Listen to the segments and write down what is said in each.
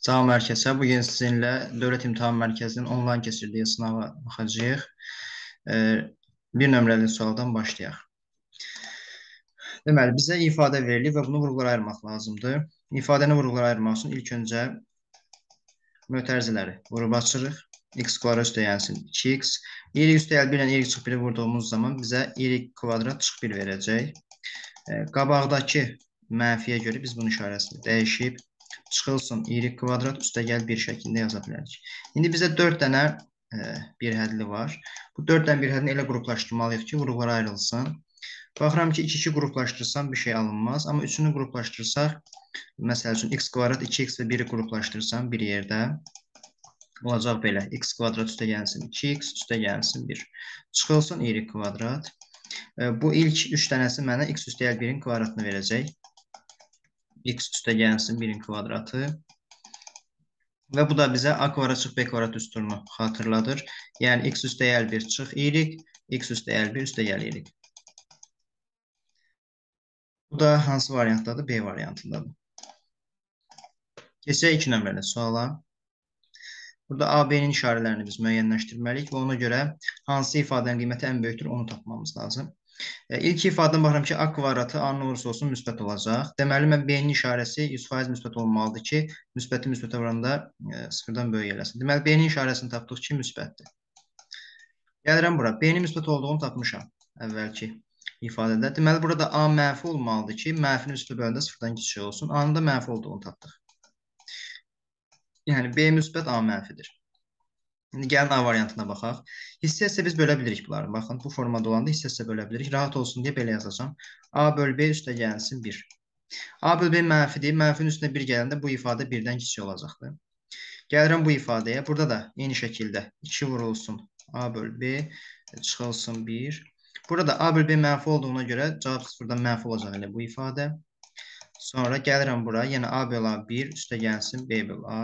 Salam mərkəzə. Bu gün sizinlə Dövlət İmtahan Mərkəzinin onlayn keçirdiyi sınava baxacağıq. Bir nömrəli sualdan başlayaq. Deməli, bizə ifadə verilir və bunu vurğulara ayırmaq lazımdır. İfadəni vurğulara ayırmaq üçün ilk öncə mötərizələri vurub açırıq. x kvadrat üstəyənsin 2x. y üstəyəl 1 ilə y çıx 1-i vurduğumuz zaman bizə y kvadrat çıx 1 verəcək. Qabaqdakı mənfiyə görə biz bunun işarəsini dəyişib çıxılsın y kvadrat üstə gəl bir şəklində yaza bilərik. İndi bizə 4 dənə e, bir hədli var. Bu 4 dənə bir hədini elə qruplaşdırmalıyıq ki, qruplara ayrılsın. Baxıram ki, 2-2 qruplaşdırsam bir şey alınmaz. Amma üçünü qruplaşdırsaq, məsəl üçün x kvadrat 2x və 1-i qruplaşdırsam bir yerdə olacaq belə. x kvadrat üstə gəlsin 2x, üstə gəlsin 1. Çıxılsın y kvadrat. E, bu ilk 3 dənəsi mənə x üstə gəl 1-in kvadratını verəcək x üstə gəlsin 1-in kvadratı. Və bu da bizə a kvadrat çıx b kvadrat üstünlüğünü xatırladır. Yəni x üstə gəl 1 çıx y, x üstə gəl 1 üstə gəl y. Bu da hansı variantdadır? B variantındadır. Keçək 2 nömrəli suala. Burada A, B-nin işarələrini biz müəyyənləşdirməliyik və ona görə hansı ifadənin qiyməti ən böyükdür onu tapmamız lazım. E, ilk ifadən baxıram ki, A kvadratı A nə olursa olsun müsbət olacaq. Deməli, mən B-nin işarəsi 100% müsbət olmalıdır ki, müsbəti müsbətə vuranda e, sıfırdan böyük eləsin. Deməli, B-nin işarəsini tapdıq ki, müsbətdir. Gəlirəm bura. B-nin müsbət olduğunu tapmışam əvvəlki ifadədə. Deməli, burada A mənfi olmalıdır ki, mənfinin üstü bölündə sıfırdan kiçik olsun. A-nın da mənfi olduğunu tapdıq. Yəni, B müsbət A mənfidir. İndi gəlin A variantına baxaq. Hissə-hissə biz bölə bilirik bunları. Baxın, bu formada olanda hissə-hissə bölə bilirik. Rahat olsun deyə belə yazacağam. A böl B üstə gəlsin 1. A böl B mənfidir. Mənfinin üstünə 1 gələndə bu ifadə 1-dən kiçik olacaqdır. Gəlirəm bu ifadəyə. Burada da eyni şəkildə 2 vurulsun. A böl B çıxılsın 1. Burada A böl B mənfi olduğuna görə cavab sıfırdan mənfi olacaq elə bu ifadə. Sonra gəlirəm bura. Yenə A böl A 1 üstə gəlsin B böl A.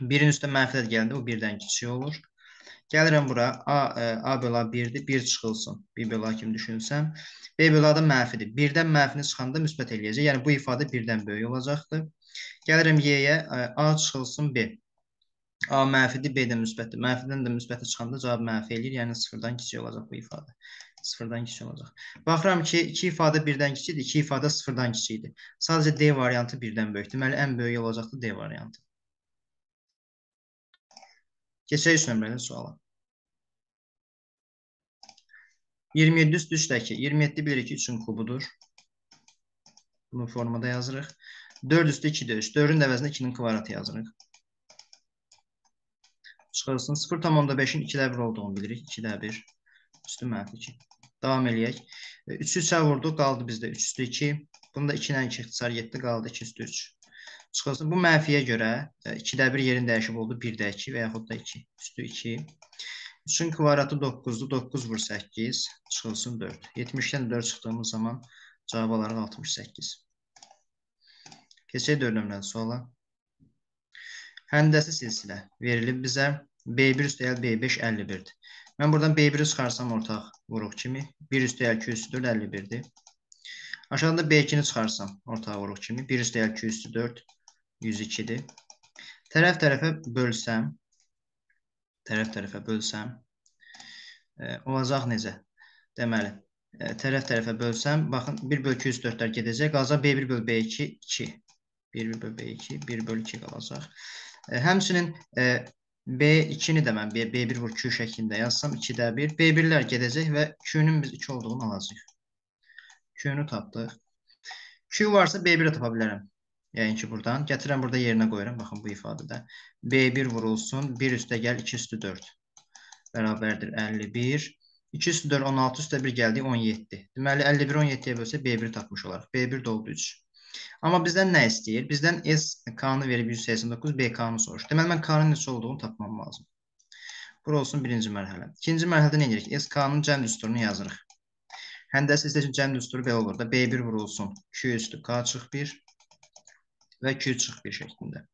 1-in üstə mənfilə gələndə o 1-dən kiçik olur. Gəlirəm bura. A, ə, e, A böl A 1-dir. 1 çıxılsın. 1 böl A kimi düşünsəm. B böl A da mənfidir. 1-dən mənfini çıxanda müsbət eləyəcək. Yəni bu ifadə 1-dən böyük olacaqdır. Gəlirəm Y-yə. E, A çıxılsın B. A mənfidir, B də müsbətdir. Mənfidən də müsbəti çıxanda cavab mənfi eləyir. Yəni 0-dan kiçik olacaq bu ifadə. 0-dan kiçik olacaq. Baxıram ki, iki ifadə 1-dən kiçikdir, iki ifadə 0-dan kiçikdir. Sadəcə D variantı 1-dən böyükdür. Deməli, ən böyük olacaqdır D variantı. Keçək 3 nömrəli suala. 27 üst üstəki 27 bilirik ki 3-ün kubudur. Bunu formada yazırıq. 4 üstü 2-də 3. 4-ün əvəzində 2-nin kvadratı yazırıq. Çıxılsın. 0,5-in 2-də 1 olduğunu bilirik. 2-də 1. Üstü mənfi 2. Davam eləyək. 3-ü 3-ə vurduq. Qaldı bizdə 3 üstü 2. Bunda 2 ilə 2 ixtisar 7 qaldı. 2 üstü 3 çıxılsın. Bu mənfiyə görə 2-də e, 1 yerin dəyişib oldu 1-də 2 və yaxud da 2 üstü 2. 3-ün kvadratı 9-dur. 9 vur 8 çıxılsın 4. 70-dən 4 çıxdığımız zaman cavab olaraq 68. Keçək 4 nömrəli suala. Həndəsi silsilə verilib bizə B1 üstəyəl B5 51-dir. Mən buradan B1-i çıxarsam ortaq vuruq kimi 1 üstəyəl 2 üstü 4 51-dir. Aşağıda B2-ni çıxarsam ortaq vuruq kimi 1 üstəyəl 2 üstü 4 102-dir. Tərəf-tərəfə bölsəm, tərəf-tərəfə bölsəm, e, olacaq necə? Deməli, e, tərəf-tərəfə bölsəm, baxın 1 böl 204-lər gedəcək, qalacaq B1 böl B2 2. 1 böl B2, 1 böl 2 qalacaq. E, həmçinin e, B2-ni də mən B1 vur Q şəklində yazsam 2-də 1. B1-lər gedəcək və Q-nün biz 2 olduğunu alacaq. Q-nü tapdıq. Q varsa B1-i tapa bilərəm. Yəni ki, buradan. Gətirəm, burada yerinə qoyuram. Baxın, bu ifadədə. B1 vurulsun. 1 üstə gəl, 2 üstü 4. Bərabərdir 51. 2 üstü 4, 16 üstə 1 gəldi, 17. Deməli, 51 17-yə bölsə B1 tapmış olaraq. B1 doldu 3. Amma bizdən nə istəyir? Bizdən S K-nı verib 189, B K-nı soruşur. Deməli, mən K-nın neçə olduğunu tapmam lazım. Bura olsun birinci mərhələ. İkinci mərhələdə nə edirik? S K-nın cəm düsturunu yazırıq. Həndəsi istəyir cəm düsturu belə olur da. B1 vurulsun. 2 üstü K çıx 1 və 2 çıx bir şəklində.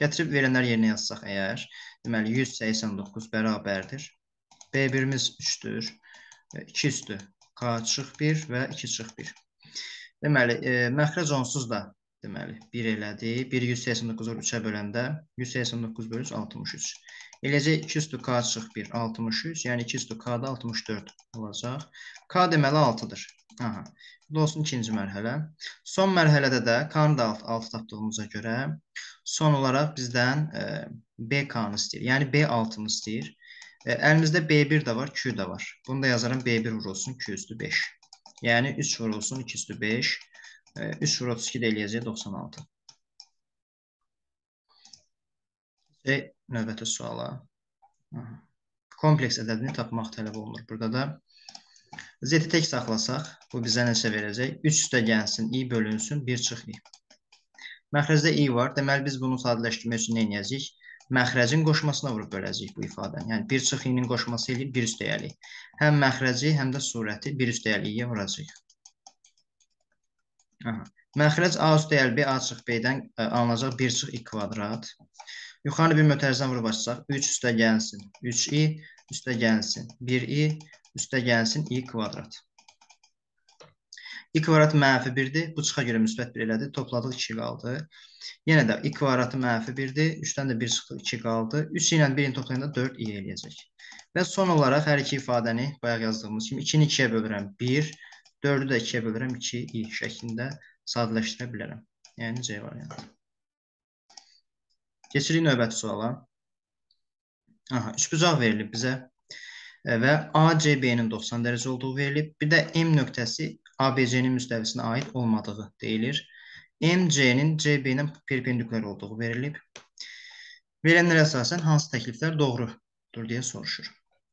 Gətirib verənlər yerinə yazsaq əgər, deməli 189 bərabərdir. B1-imiz 3-dür. 2 üstü K çıx 1 və 2 çıx 1. Deməli, e, məxrəc onsuz da Deməli, 1 elədi. 1 189-u 3-ə böləndə 189 bölü 63. Eləcək 2 üstü k çıxıq 1, 63. Yəni 2 üstü k da 64 olacaq. K deməli 6-dır. Aha. Bu da olsun ikinci mərhələ. Son mərhələdə də k-nı da 6 tapdığımıza görə son olaraq bizdən e, B-k-nı istəyir. Yəni B6-nı istəyir. E, əlimizdə B1 də var, Q də var. Bunu da yazaram B1 vurulsun 2 üstü 5. Yəni 3 vurulsun 2 üstü 5. 3 vur 32 də eləyəcək 96. Və növbəti suala. Kompleks ədədini tapmaq tələb olunur. Burada da z-i tək saxlasaq, bu bizə nəsə verəcək? 3 üstə gəlsin, i bölünsün, 1 çıx i. Məxrəcdə i var. Deməli, biz bunu sadələşdirmək üçün nə edəcəyik? Məxrəcin qoşmasına vurub böləcəyik bu ifadəni. Yəni, 1 çıx i-nin qoşması ilə 1 üstəyəli. Həm məxrəci, həm də surəti 1 üstəyəli i-yə vuracaq. Aha. Məxrəc A üstəyəl B A çıx B-dən e, alınacaq 1 çıx i kvadrat. Yuxarı bir mötərizdən vurub açsaq 3 üstə gəlsin 3i, üstə gəlsin 1i, üstə gəlsin i kvadrat. i kvadrat mənfi 1-dir. Bu çıxa görə müsbət 1 elədi. Topladıq 2 qaldı. Yenə də i kvadratı mənfi 1-dir. 3-dən də 1 çıxdı 2 qaldı. 3 ilə 1-in toplayında 4 i eləyəcək. Və son olaraq hər iki ifadəni bayaq yazdığımız kimi 2-ni 2-yə bölürəm 1, 4-ü də 2-yə bölürəm 2i şəklində sadələşdirə bilərəm. Yəni C variantı. Keçirik növbəti suala. Aha, üçbucaq verilib bizə e, və ACB-nin 90 dərəcə olduğu verilib. Bir də M nöqtəsi ABC-nin müstəvisinə aid olmadığı deyilir. MC-nin CB-nin perpendikulyar olduğu verilib. Verilənlərə əsasən hansı təkliflər doğrudur deyə soruşur.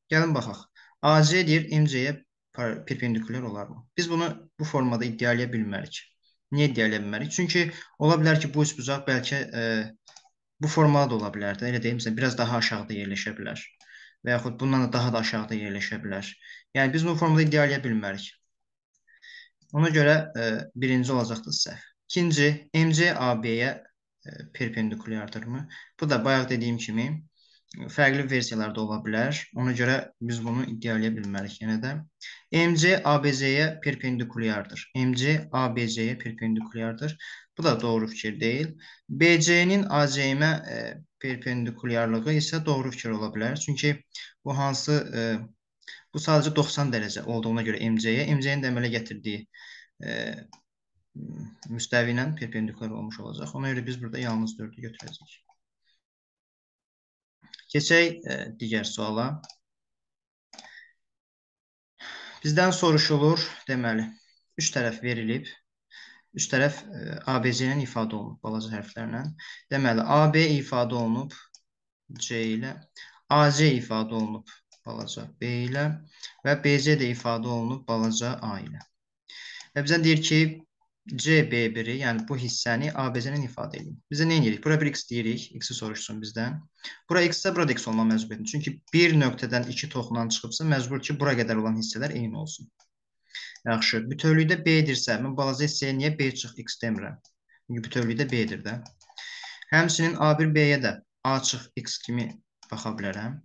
Gəlin baxaq. AC deyir MC-yə perpendikulyar olarmı? Biz bunu bu formada iddialaya bilmərik. Niyə iddialaya bilmərik? Çünki ola bilər ki, bu üçbucaq bəlkə e, bu formada da ola bilər də. Elə deyim, məsələn, biraz daha aşağıda yerləşə bilər. Və yaxud bundan da daha da aşağıda yerləşə bilər. Yəni, biz bu formada iddialaya bilmərik. Ona görə e, birinci olacaqdır səhv. İkinci, MC AB-yə e, perpendikulyardırmı? Bu da bayaq dediyim kimi fərqli versiyalarda ola bilər. Ona görə biz bunu iddialaya bilmərik yenə də. MC ABC-yə perpendikulyardır. MC ABC-yə perpendikulyardır. Bu da doğru fikir deyil. BC-nin AC-mə e, perpendikulyarlığı isə doğru fikir ola bilər. Çünki bu hansı e, bu sadəcə 90 dərəcə olduğuna görə MC-yə, MC-nin də əmələ gətirdiyi e, müstəvi ilə perpendikulyar olmuş olacaq. Ona görə biz burada yalnız 4-ü götürəcəyik. Keçək e, digər suala. Bizdən soruşulur, deməli, üç tərəf verilib. Üç tərəf e, ABC ilə ifadə olunub, balaca hərflərlə. Deməli, AB ifadə olunub C ilə, AC ifadə olunub balaca B ilə və BC də ifadə olunub balaca A ilə. Və bizə deyir ki, CB1-i, yəni bu hissəni ABC-nin ifadə edin. Bizə nə edirik? Bura bir x deyirik, x-i soruşsun bizdən. Bura x-də burada x olma məcbur edin. Çünki bir nöqtədən iki toxunan çıxıbsa, məcbur ki, bura qədər olan hissələr eyni olsun. Yaxşı, bütövlükdə B-dirsə, mən balaca hissəyə niyə B çıx x demirəm? Çünki bütövlükdə B-dir də. Həmçinin A1 B-yə də A çıx x kimi baxa bilərəm.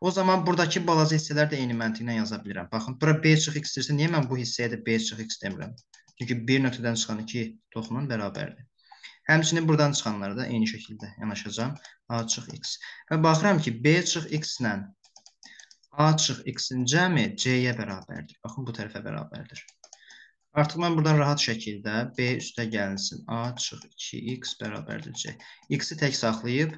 O zaman buradakı balaca hissələr də eyni məntiqlə yaza bilirəm. Baxın, bura B çıx x deyirsə, niyə mən bu hissəyə də B çıx x demirəm? Çünki bir nöqtədən çıxan iki toxunun bərabərdir. Həmçinin buradan çıxanları da eyni şəkildə yanaşacam. A çıx x. Və baxıram ki, B çıx x ilə A çıx x-in cəmi C-yə bərabərdir. Baxın, bu tərəfə bərabərdir. Artıq mən buradan rahat şəkildə B üstə gəlinsin. A çıx 2x bərabərdir C. X-i tək saxlayıb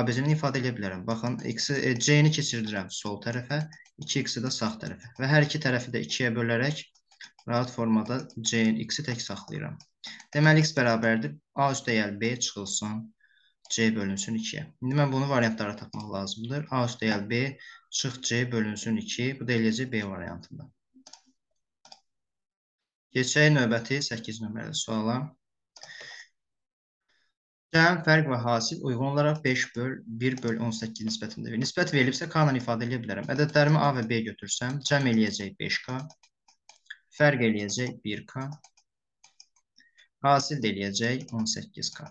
ABC-ni ifadə edə bilərəm. Baxın, e, C-ni keçirdirəm sol tərəfə, 2x-i də sağ tərəfə. Və hər iki tərəfi də 2-yə bölərək rahat formada C-in x-i tək saxlayıram. Deməli, x bərabərdir. A üstəyəl B çıxılsın. C bölünsün 2-yə. İndi mən bunu variantlara tapmaq lazımdır. A üstəyəl B çıx C bölünsün 2. Bu da eləyəcək B variantında. Keçək növbəti 8 nömrəli suala. Cəm, fərq və hasil uyğun olaraq 5 böl 1 böl 18 nisbətində. Nisbət verilibsə K ilə ifadə edə bilərəm. Ədədlərimi A və B götürsəm, cəm eləyəcək 5K fərq eləyəcək 1K. Hasil də eləyəcək 18K.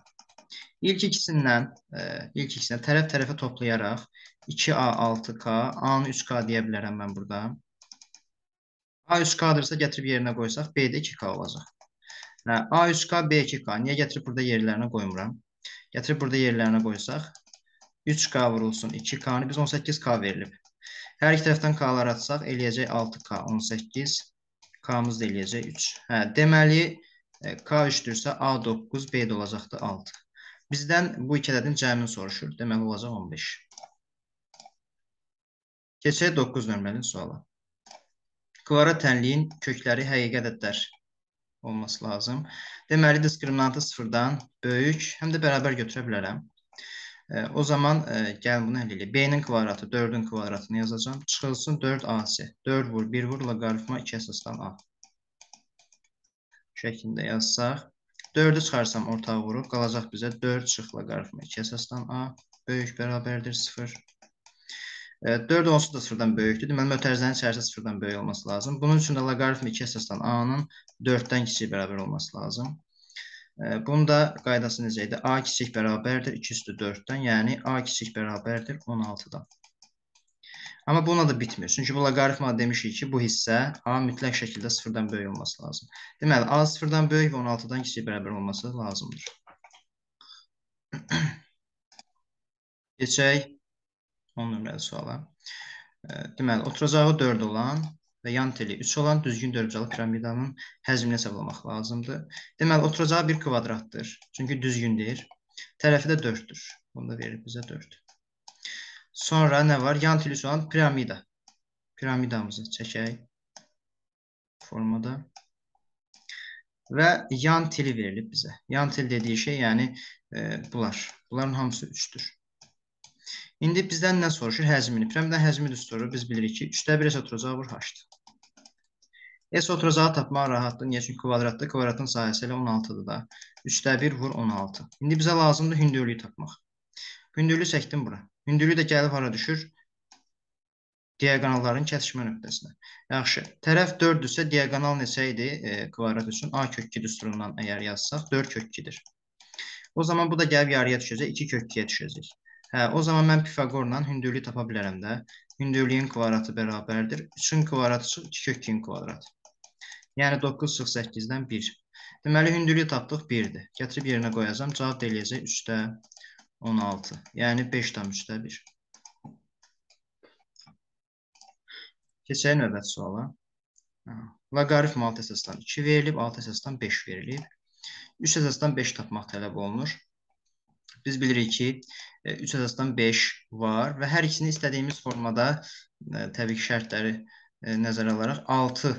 İlk ikisindən, e, ilk ikisindən tərəf-tərəfə toplayaraq 2A 6K, A-nı 3K deyə bilərəm mən burada. A 3K-dırsa gətirib yerinə qoysaq, B də 2K olacaq. Hə, A3K, B2K. Niyə gətirib burada yerlərinə qoymuram? Gətirib burada yerlərinə qoysaq, 3K vurulsun 2K-nı biz 18K verilib. Hər iki tərəfdən K-ları atsaq, eləyəcək 6K, 18. K-mız da eləyəcək 3. Hə, deməli, e, K 3-dürsə A9, B də olacaqdır 6. Bizdən bu iki ədədin cəmini soruşur. Deməli, olacaq 15. Keçək 9 nömrəli suala. Kvadrat tənliyin kökləri həqiqi ədədlər olması lazım. Deməli, diskriminantı sıfırdan böyük, həm də bərabər götürə bilərəm. E, o zaman e, gəlin bunu həll edək. B-nin kvadratı 4-ün kvadratını yazacağım. Çıxılsın 4AC. 4 vur, 1 vur, loqaritma 2 əsasdan A. Şəklində yazsaq. 4-ü çıxarsam ortağı vurub, qalacaq bizə 4 çıx loqaritma 2 əsasdan A. Böyük bərabərdir 0. 4 onsuz da sıfırdan böyükdür. Deməli, mötərizənin içərisində sıfırdan böyük olması lazım. Bunun üçün də loqaritm 2 əsasdan A-nın 4-dən kiçik bərabər olması lazım. Bunun da qaydası necə idi? A kiçik bərabərdir 2 üstü 4-dən, yəni A kiçik bərabərdir 16-dan. Amma bununla da bitmir. Çünki bu loqaritmada demişik ki, bu hissə A mütləq şəkildə sıfırdan böyük olması lazım. Deməli, A sıfırdan böyük və 16-dan kiçik bərabər olması lazımdır. Keçək 10 nömrəli suala. Deməli, oturacağı 4 olan və yan teli 3 olan düzgün dördbucalı piramidanın həzmini hesablamaq lazımdır. Deməli, oturacağı bir kvadratdır. Çünki düzgündür. Tərəfi də 4-dür. Bunu da verir bizə 4. Sonra nə var? Yan teli 3 olan piramida. Piramidamızı çəkək formada. Və yan teli verilib bizə. Yan tel dediyi şey, yəni e, bunlar. Bunların hamısı 3-dür. İndi bizdən nə soruşur? Həzmini. Piramidanın həzmi düsturu biz bilirik ki, 3-də 1 S oturacağı vur H-dır. S oturacağı tapmaq rahatdır. Niyə? Çünki kvadratdır. Kvadratın sahəsi elə 16-dır da. 3-də 1 vur 16. İndi bizə lazımdır hündürlüyü tapmaq. Hündürlüyü çəkdim bura. Hündürlüyü də gəlib hara düşür? Diagonalların kəsişmə nöqtəsinə. Yaxşı. Tərəf 4-dürsə, diagonal neçə idi? E, kvadrat üçün A kök 2 düsturundan əgər yazsaq, 4 kök 2-dir. O zaman bu da gəlib yarıya düşəcək, 2 kök 2-yə düşəcək. Hə, o zaman mən Pifaqorla hündürlüyü tapa bilərəm də. Hündürlüyün kvadratı bərabərdir. 3-ün kvadratı çıx 2 kök 2-nin kvadratı. Yəni 9 çıx 8-dən 1. Deməli, hündürlüyü tapdıq 1-dir. Gətirib yerinə qoyacam. Cavab da eləyəcək 3-də 16. Yəni 5 tam 3-də 1. Keçək növbət suala. Loqaritm 6 əsasdan 2 verilib, 6 əsasdan 5 verilib. 3 əsasdan 5 tapmaq tələb olunur. Biz bilirik ki, 3 e, əsasdan 5 var və hər ikisini istədiyimiz formada e, təbii ki, şərtləri e, nəzərə alaraq 6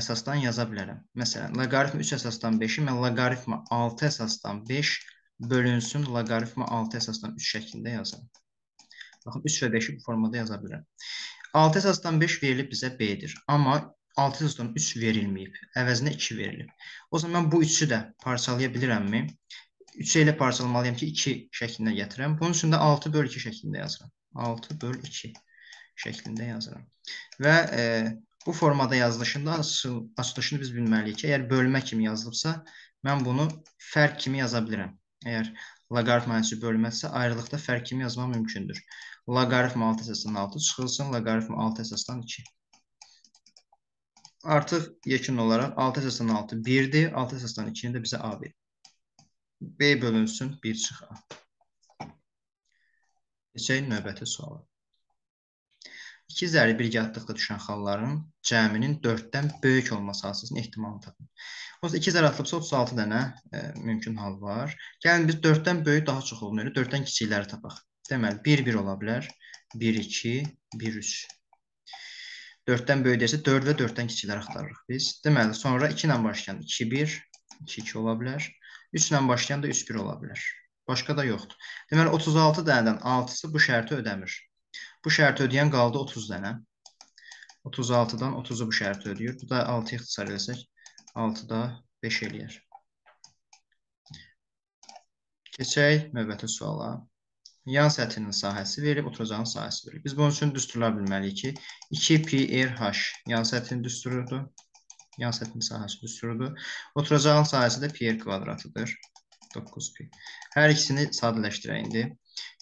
əsasdan yaza bilərəm. Məsələn, loqaritm 3 əsasdan 5-i mən loqaritma 6 əsasdan 5 bölünsün loqaritma 6 əsasdan 3 şəklində yazıram. Baxın, 3 və 5-i bu formada yaza bilərəm. 6 əsasdan 5 verilib bizə B-dir. Amma 6 əsasdan 3 verilməyib. Əvəzinə 2 verilib. O zaman bu 3-ü də parçalaya bilirəmmi? 3 ilə parçalamalıyam ki, 2 şəklində gətirəm. Bunun üçün də 6 böl 2 şəklində yazıram. 6 böl 2 şəklində yazıram. Və e, bu formada yazılışında açılışını biz bilməliyik ki, əgər bölmə kimi yazılıbsa, mən bunu fərq kimi yaza bilirəm. Əgər loqaritm aynısı bölmədirsə, ayrılıqda fərq kimi yazmaq mümkündür. Loqaritm 6 əsasdan 6 çıxılsın, loqaritm 6 əsasdan 2. Artıq yekun olaraq 6 əsasdan 6 1-dir, 6 əsasdan 2-ni də bizə A verir. B bölünsün 1 çıx A. Keçək növbəti suala. İki zərli birgahlıqda düşən xalların cəminin 4-dən böyük olması hasılsın ehtimalını tapın. O iki zər atılıbsa 36 dənə e, mümkün hal var. Gəlin biz 4-dən böyük daha çox olmalı. 4-dən kiçikləri tapaq. Deməli 1-1 ola bilər. 1-2, 1-3. 4-dən böyük deyirsə 4 və 4-dən kiçikləri axtarırıq biz. Deməli sonra 2 ilə başlayan 2-1, 2-2 ola bilər. 3 ilə başlayan da 3-1 ola bilər. Başqa da yoxdur. Deməli, 36 dənədən 6-sı bu şərti ödəmir. Bu şərti ödəyən qaldı 30 dənə. 36-dan 30-u bu şərti ödəyir. Bu da 6 ixtisar eləsək, 6-da 5 eləyər. Keçək növbəti suala. Yan səthinin sahəsi verilib, oturacağın sahəsi verilib. Biz bunun üçün düsturlar bilməliyik ki, 2pi RH yan səthin düsturudur yan səthin sahəsi düsturudur. Oturacağın sahəsi də pi r kvadratıdır. 9pi. Hər ikisini sadələşdirək indi.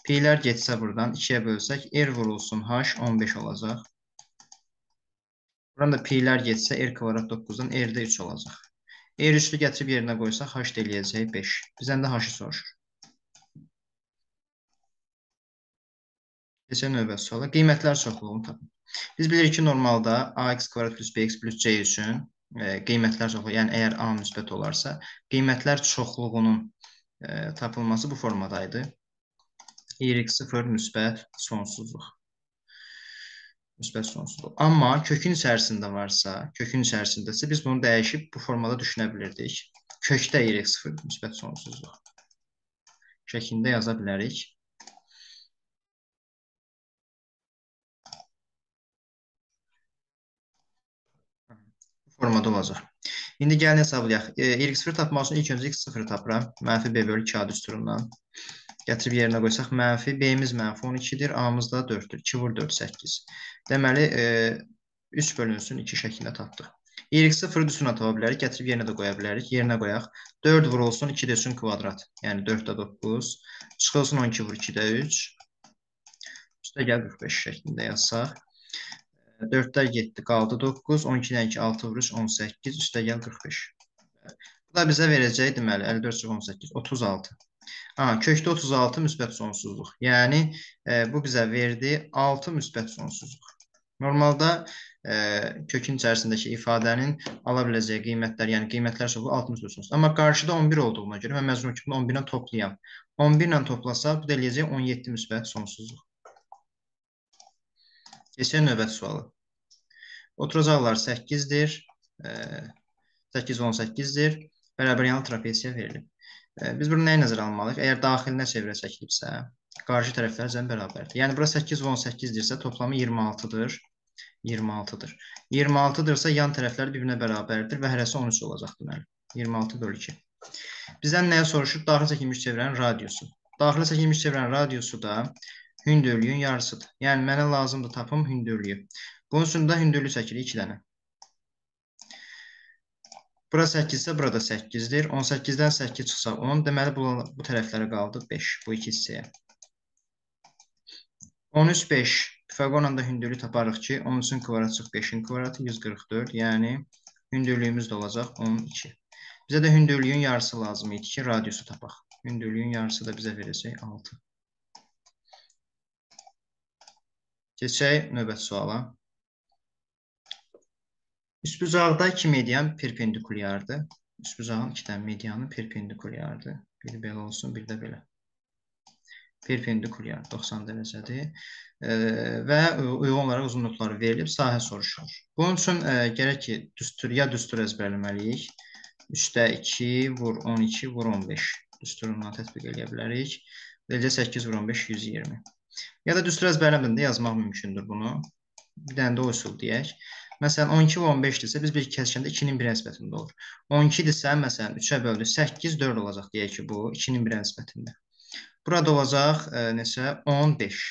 Pi'lər getsə buradan 2-yə bölsək, r vurulsun h 15 olacaq. Buradan da pi'lər getsə r kvadrat 9-dan r də 3 olacaq. Eğer üstü gətirib yerinə qoysaq, h eləyəcək 5. Bizdən də h-ı soruşur. Keçək növbəti suala. Qiymətlər çoxluğunu tapın. Biz bilirik ki, normalda ax kvadrat plus bx plus c üçün e, qiymətlər çoxluğu, yəni əgər a müsbət olarsa, qiymətlər çoxluğunun e, tapılması bu formadaydı. Y0 müsbət sonsuzluq müsbət sonsuzluq. Amma kökün içərisində varsa, kökün içərisindəsə biz bunu dəyişib bu formada düşünə bilirdik. Kökdə y0 müsbət sonsuzluq şəklində yaza bilərik. Formada olacaq. İndi gəlin hesablayaq. E, y0 tapmaq üçün ilk öncə x0 tapıram. Mənfi b bölü 2 düsturundan. Gətirib yerinə qoysaq, mənfi B-miz mənfi 12-dir, A-mız da 4-dür. 2 vur 4, 8. Deməli, e, 3 bölünsün 2 şəklində tapdıq. Y0 düsuna tapa bilərik, gətirib yerinə də qoya bilərik. Yerinə qoyaq. 4 vurulsun 2 desin kvadrat. Yəni 4 də 9. Çıxılsın 12 vur 2 də 3. Üstə gəl 45 şəklində yazsaq. 4-də 7 qaldı 9. 12-dən 2 6 vuruş 18. Üstə gəl 45. Bu da bizə verəcək deməli 54 18 36. Ha, kökdə 36 müsbət sonsuzluq. Yəni e, bu bizə verdi 6 müsbət sonsuzluq. Normalda e, kökün içərisindəki ifadənin ala biləcəyi qiymətlər, yəni qiymətlər çoxluğu 6 müsbət sonsuzluq. Amma qarşıda 11 olduğuna görə mən məcbur ki, bunu 11 ilə toplayam. 11 ilə toplasaq, bu da eləyəcək 17 müsbət sonsuzluq. Keçək növbəti sualı. Oturacaqlar 8-dir. E, 8 18-dir. Bərabər yanlı trapesiya verilib. Biz bunu nəyə nəzərə almalıyıq? Əgər daxilinə çevrə çəkilibsə, qarşı tərəflər zəm bərabərdir. Yəni, bura 8 və 18-dirsə, toplamı 26-dır. 26-dır. 26-dırsa, yan tərəflər bir-birinə bərabərdir və hərəsi 13 olacaq deməli. 26 bölü 2. Bizdən nəyə soruşub? Daxil çəkilmiş çevrənin radiusu. Daxilə çəkilmiş çevrənin radiusu da hündürlüyün yarısıdır. Yəni, mənə lazımdır tapım hündürlüyü. Bunun üçün də hündürlük çəkirik 2 dənə. Bura 8 isə burada 8-dir. 18-dən 8 çıxsa 10. Deməli, bu, bu tərəflərə qaldı 5. Bu iki hissəyə. 13, 5. Pifaqorla da hündürlük taparıq ki, 13-ün kvadratı çıx 5-in kvadratı 144. Yəni, hündürlüyümüz də olacaq 12. Bizə də hündürlüyün yarısı lazım idi ki, radiusu tapaq. Hündürlüyün yarısı da bizə verəcək 6. Keçək növbət suala. Üstbucaqda iki median perpendikulyardır. Üstbucağın iki dənə medianı perpendikulyardır. Biri belə olsun, bir də belə. Perpendikulyar 90 dərəcədir. E, və uyğun olaraq uzunluqları verilib, sahə soruşulur. Bunun üçün e, gərək ki, düstur, ya düstur əzbərləməliyik. 3-də 2 vur 12 vur 15 düsturundan tətbiq edə bilərik. Beləcə 8 vur 15 120. Ya da düstur əzbərləmədən də yazmaq mümkündür bunu. Bir dənə də o üsul deyək. Məsələn, 12 və 15-dirsə, biz bir kəsəndə 2-nin 1 nisbətində olur. 12-dirsə, məsələn, 3-ə böldü, 8, 4 olacaq, deyək ki, bu 2-nin 1 nisbətində. Burada olacaq e, neçə? 15.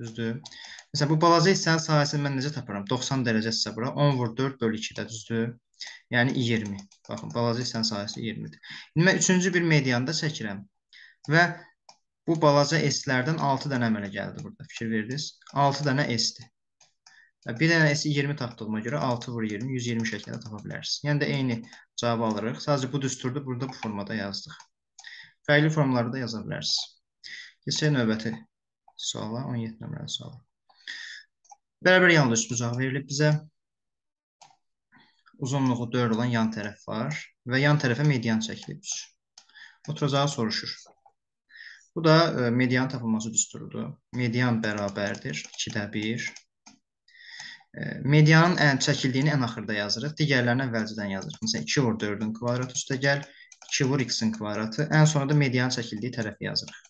Düzdür? Məsələn, bu balaca hissənin sahəsini mən necə taparam? 90 dərəcədirsə bura 10 vur 4 bölü 2-də, düzdür? Yəni 20. Baxın, balaca hissənin sahəsi 20-dir. İndi mən üçüncü bir medianda çəkirəm və bu balaca S-lərdən 6 dənə əmələ gəldi burada. Fikir verdiniz? 6 dənə S-dir. Bir dənə S 20 tapdığıma görə 6 vur 20, 120 şəklində tapa bilərsiniz. Yəni də eyni cavabı alırıq. Sadəcə bu düsturda burada bu formada yazdıq. Fərqli formları da yaza bilərsiniz. Keçək növbəti suala, 17 nömrəli suala. Bərabər yanlış bucaq verilib bizə. Uzunluğu 4 olan yan tərəf var və yan tərəfə median çəkilib. Oturacağı soruşur. Bu da e, median tapılması düsturudur. Median bərabərdir 2-də 1 Medianın ən çəkildiyini ən axırda yazırıq. Digərlərini əvvəlcədən yazırıq. Məsələn, 2 vur 4-ün kvadratı üstə gəl, 2 vur x-in kvadratı. Ən sonra da medianın çəkildiyi tərəfi yazırıq.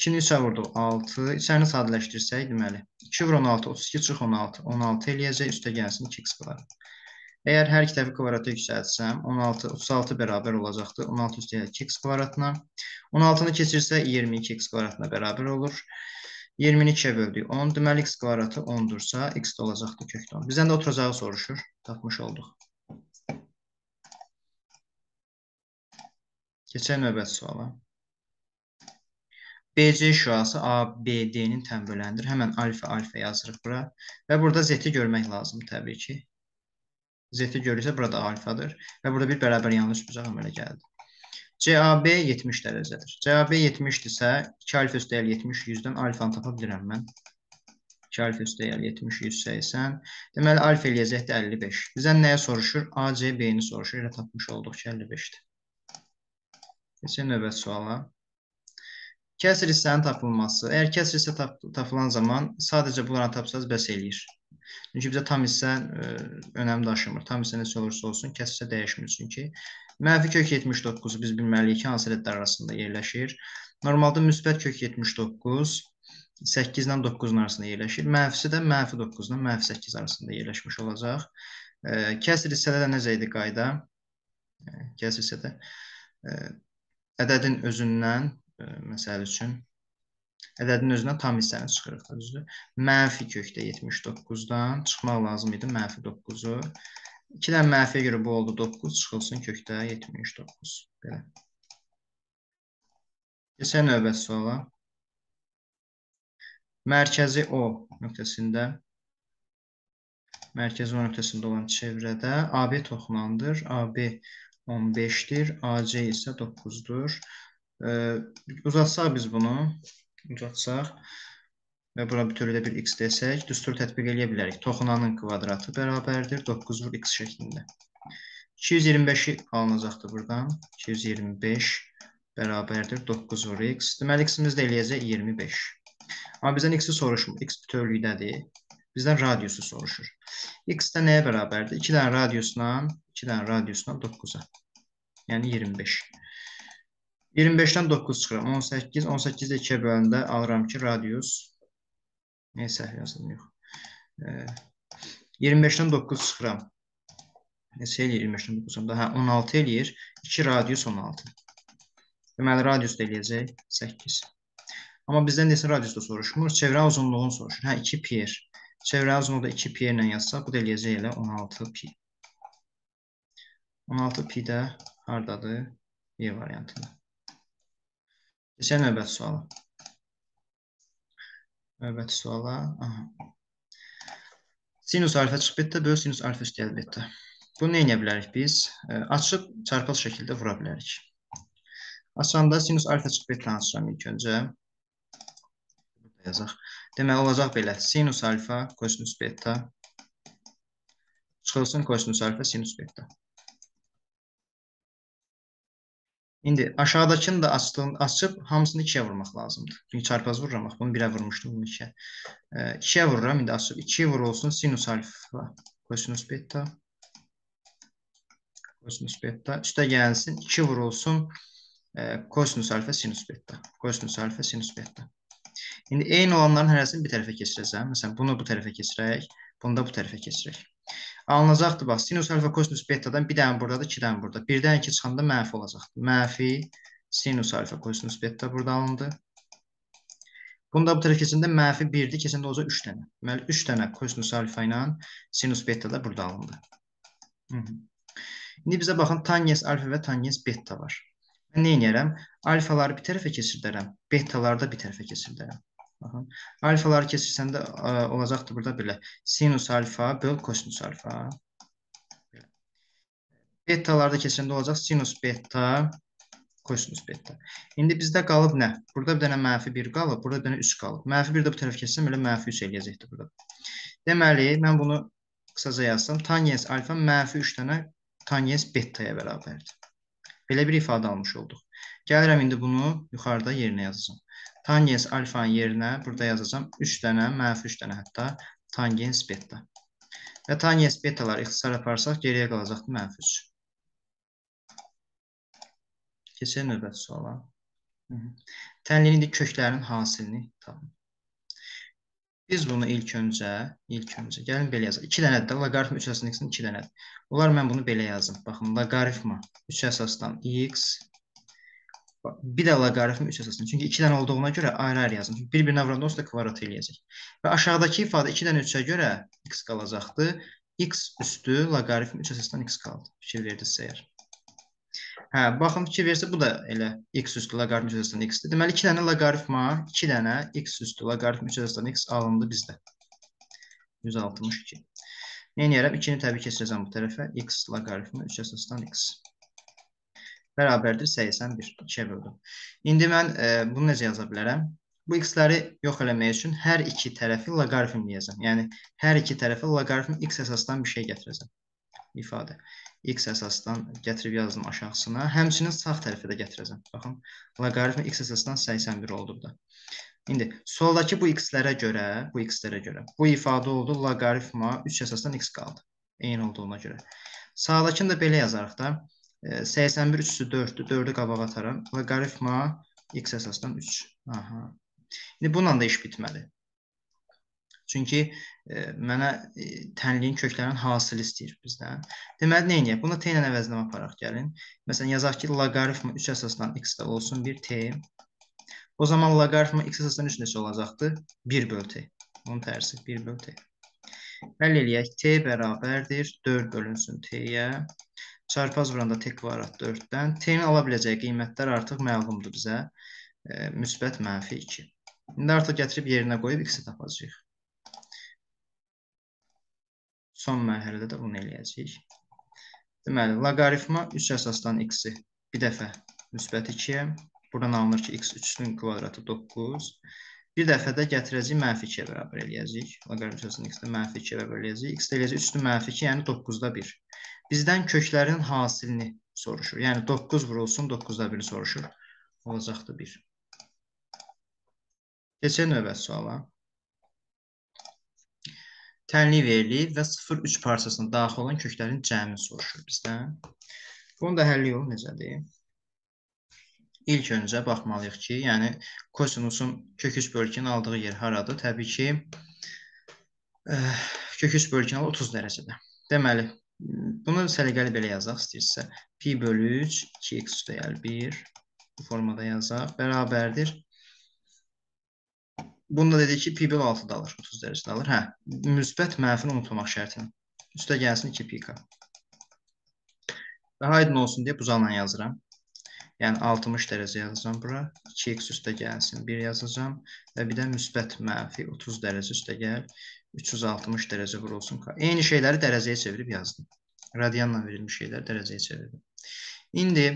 2-ni 3-ə vurduq 6. İçərini sadələşdirsək, deməli, 2 vur 16, 32 çıx 16. 16 eləyəcək, üstə gəlsin 2x kvadrat. Əgər hər iki tərəfi kvadrata yüksəltsəm, 16, 36 bərabər olacaqdır. 16 üstə 2x kvadratına. 16-nı keçirsə 22x kvadratına bərabər olur. 20-ni 2-yə böldük 10. Deməli, x kvadratı 10-dursa, x də olacaqdır kökdə 10. Bizdən də oturacağı soruşur. Tapmış olduq. Keçək növbəti suala. BC şüası ABD-nin tənböləndir. Həmən alfa alfa yazırıq bura. Və burada Z-i görmək lazım təbii ki. Z-i görürsə burada alfadır və burada bir bərabər yanlış bucaq əmələ gəldi. CAB 70 dərəcədir. CAB 70-dirsə 2 alfa üstəyəl 70 100-dən alfanı tapa bilirəm mən. 2 alfa üstəyəl 70 180. Deməli alfa eləyəcəkdir 55. Bizdən nəyə soruşur? AC B-ni soruşur. Elə tapmış olduq ki 55-dir. Keçək növbət suala. Kəsr hissənin tapılması. Əgər kəsr hissə tap tapılan zaman sadəcə bunları tapsanız bəs eləyir. Çünki bizə tam hissə ə, e, önəm daşımır. Tam hissə necə olursa olsun, kəsr hissə dəyişmir. Çünki mənfi kök 79-u biz bilməliyik ki, hansı ədədlər arasında yerləşir. Normalda müsbət kök 79 8 ilə 9-un arasında yerləşir. Mənfisi də mənfi 9 ilə mənfi 8 arasında yerləşmiş olacaq. E, kəsr hissədə də necə idi qayda? E, kəsr hissədə ə, ədədin özündən, e, məsəl üçün, ədədin özündən tam hissəni çıxırıq. Düzdür? Mənfi kökdə 79-dan çıxmaq lazım idi mənfi 9-u. 2-dən mənfiyə görə bu oldu 9, çıxılsın kökdə 79. Belə. Keçək növbət suala. Mərkəzi O nöqtəsində mərkəzi O nöqtəsində olan çevrədə AB toxunandır. AB 15-dir. AC isə 9-dur. Uzatsaq biz bunu, uzatsaq və bura bütövlükdə bir x desək, düstur tətbiq edə bilərik. Toxunanın kvadratı bərabərdir 9 vur x şəklində. 225-i alınacaqdır buradan. 225 bərabərdir 9 vur x. Deməli, x-imiz də eləyəcək 25. Amma bizdən x-i soruşmur. x bütövlükdədir. Bizdən radiusu soruşur. x də nəyə bərabərdir? 2 dənə radiusla 2 dənə radiusla 9-a. Yəni 25. 25-dən 9 çıxıram. 18. 18-də 2-yə böləndə alıram ki, radius Niyə səhv yazdım? Yox. E, 25-dən 9 çıxıram. Neçə eləyir 25-dən 9 da? Hə, 16 eləyir. 2 radius 16. Deməli, radius da eləyəcək 8. Amma bizdən desin radiusda soruşmur. Çevrə uzunluğunu soruşur. Hə, 2 pier. Çevrə uzunluğu da 2 pier ilə yazsaq, bu da eləyəcək elə 16 pi. 16 pi də hardadır? Y variantında. Keçək növbəti suala. Növbəti suala. Aha. Sinus alfa çıxıb beta böl sinus alfa üstəl beta. Bunu nə edə bilərik biz? Açıb çarpaz şəkildə vura bilərik. Açanda sinus alfa çıxıb beta açıram ilk öncə. Burada yazaq. Deməli olacaq belə. Sinus alfa kosinus beta çıxılsın kosinus alfa sinus beta. İndi aşağıdakını da açdığım, açıb hamısını 2-yə vurmaq lazımdır. Çünki çarpaz vururam. Bax, bunu 1-ə vurmuşdum, bunu 2-yə. 2-yə vururam, indi açıb 2 vurulsun sinus alfa, kosinus beta. Kosinus beta. Üstə gəlsin 2 vurulsun e, kosinus alfa, sinus beta. Kosinus alfa, sinus beta. İndi eyni olanların hərəsini bir tərəfə keçirəcəm. Məsələn, bunu bu tərəfə keçirək, bunu da bu tərəfə keçirək. Alınacaqdır, bax, sinus alfa kosinus betadan bir dənə buradadır, iki dənə burada. Birdən iki çıxanda mənfi olacaqdır. Mənfi sinus alfa kosinus beta burada alındı. Bunu da bu tərəf keçəndə mənfi 1-dir, keçəndə olacaq 3 dənə. Deməli, 3 dənə kosinus alfa ilə sinus beta da burada alındı. Hı -hı. İndi bizə baxın, tangens alfa və tangens beta var. Mən nə edərəm? Alfaları bir tərəfə keçirdərəm, betaları da bir tərəfə keçirdərəm. Baxın. Alfaları keçirsəndə ə, olacaqdır burada belə. Sinus alfa böl kosinus alfa. Betalarda keçəndə olacaq sinus beta kosinus beta. İndi bizdə qalıb nə? Burada bir dənə mənfi 1 qalıb, burada bir dənə 3 qalıb. Mənfi 1 də bu tərəf keçsəm elə mənfi 3 eləyəcəkdir burada. Deməli, mən bunu qısaca yazsam. Tangens alfa mənfi 3 dənə tangens betaya bərabərdir. Belə bir ifadə almış olduq. Gəlirəm indi bunu yuxarıda yerinə yazacağam. Tangens alfanın yerinə burada yazacağam 3 dənə, mənfi 3 dənə hətta tangens beta. Və tangens betaları ixtisar aparsaq geriyə qalacaqdır mənfi 3. Keçək növbəti suala. Tənliyin indi köklərinin hasilini tapın. Biz bunu ilk öncə, ilk öncə, gəlin belə yazaq. 2 dənədir də, loqaritm 3 əsasdan x-in 2 dənədir. Olar mən bunu belə yazım. Baxın, loqaritma 3 əsasdan x bir də loqaritm 3 əsasında. Çünki 2 dənə olduğuna görə ayrı-ayrı yazın. Çünki bir-birinə vuranda onsuz da kvadrat eləyəcək. Və aşağıdakı ifadə 2-dən 3-ə görə x qalacaqdı. x üstü loqaritm 3 əsasdan x qaldı. Fikir verdinizsə əgər. Hə, baxın fikir versə bu da elə x üstü loqaritm 3 əsasdan x-dir. Deməli 2 dənə loqaritma, 2 dənə x üstü loqaritm 3 əsasdan x alındı bizdə. 162. Nə edərəm? 2-ni təbii keçirəcəm bu tərəfə. x loqaritmi 3 əsasdan x bərabərdir 81. 2-yə böldüm. İndi mən e, bunu necə yaza bilərəm? Bu x-ləri yox eləmək üçün hər iki tərəfi loqaritmləyəcəm. Yəni, hər iki tərəfi loqaritm x əsasdan bir şey gətirəcəm. İfadə. x əsasdan gətirib yazdım aşağısına. Həmçinin sağ tərəfi də gətirəcəm. Baxın, loqaritm x əsasdan 81 oldu da. İndi soldakı bu x-lərə görə, bu x-lərə görə bu ifadə oldu loqaritma 3 əsasdan x qaldı. Eyni olduğuna görə. Sağdakını da belə yazarıq da. 81 üssü 4-dür. 4-ü qabağa ataram. Loqaritma x əsasdan 3. Aha. İndi bununla da iş bitmədi. Çünki e, mənə e, tənliyin köklərinin hasili istəyir bizdən. Deməli, nə edək? Bunu t ilə əvəzləmə aparaq gəlin. Məsələn, yazaq ki, loqaritma 3 əsasdan x də olsun bir t. O zaman loqaritma x əsasdan 3 neçə olacaqdır? 1 böl t. Onun tərsi 1 böl t. Həll eləyək. t bərabərdir 4 bölünsün t-yə. Çarpaz vuranda t kvadrat 4-dən. T-nin ala biləcəyi qiymətlər artıq məlumdur bizə. E, müsbət mənfi 2. İndi artıq gətirib yerinə qoyub x-i tapacağıq. Son mərhələdə də bunu eləyəcəyik. Deməli, loqaritma 3 əsasdan x-i bir dəfə müsbət 2-yə. Buradan alınır ki, x 3-ün kvadratı 9. Bir dəfə də gətirəcəyik mənfi 2-yə bərabər eləyəcəyik. Loqaritma 3 əsasdan x-də mənfi 2-yə bərabər eləyəcəyik. x də eləyəcək 3-ün mənfi 2, yəni 9-da 1 bizdən köklərin hasilini soruşur. Yəni 9 vurulsun, 9-da 1-i soruşur. Olacaqdır 1. Keçək növbət suala. Tənlik verilib və 0-3 parçasına daxil olan köklərin cəmini soruşur bizdən. Bunun da həlli yolu necədir? İlk öncə baxmalıyıq ki, yəni kosinusun kök 3 bölgünün aldığı yer haradır? Təbii ki, kök 3 bölgünün 30 dərəcədə. Deməli, Bunu səliqəli belə yazaq istəyirsə. Pi bölü 3, 2x üstəyəl 1 bu formada yazaq. Bərabərdir. Bunda dedik ki, pi bölü 6 da alır, 30 dərəcədə alır. Hə, müsbət mənfini unutmamaq şərtini. Üstə gəlsin 2 pika. Daha aydın olsun deyə buzanla yazıram. Yəni 60 dərəcə yazacağam bura. 2x üstə gəlsin 1 yazacağam. Və bir də müsbət mənfi 30 dərəcə üstə gəl. 360 dərəcə vurulsun. Eyni şeyləri dərəcəyə çevirib yazdım. Radianla verilmiş şeyləri dərəcəyə çevirdim. İndi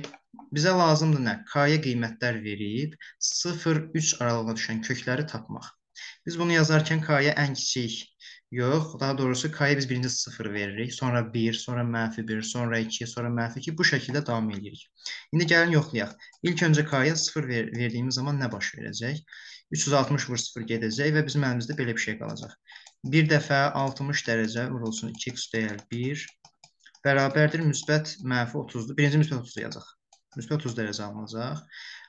bizə lazımdır nə? K-yə qiymətlər verib 0-3 aralığına düşən kökləri tapmaq. Biz bunu yazarkən K-yə ən kiçik yox, daha doğrusu K-yə biz birinci 0 veririk, sonra 1, sonra mənfi 1, sonra 2, sonra mənfi 2, bu şəkildə davam edirik. İndi gəlin yoxlayaq. İlk öncə K-yə 0 ver verdiyimiz zaman nə baş verəcək? 360 vur 0 gedəcək və bizim əlimizdə belə bir şey qalacaq. Bir dəfə 60 dərəcə vurulsun 2x dəyər 1 bərabərdir müsbət mənfi 30-dur. Birinci müsbət 30 yazacaq. Müsbət 30 dərəcə alınacaq.